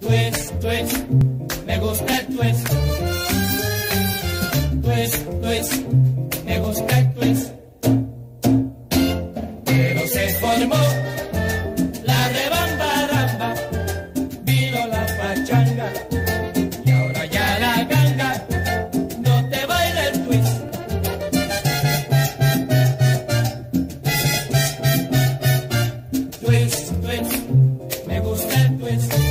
Twist, twist, it's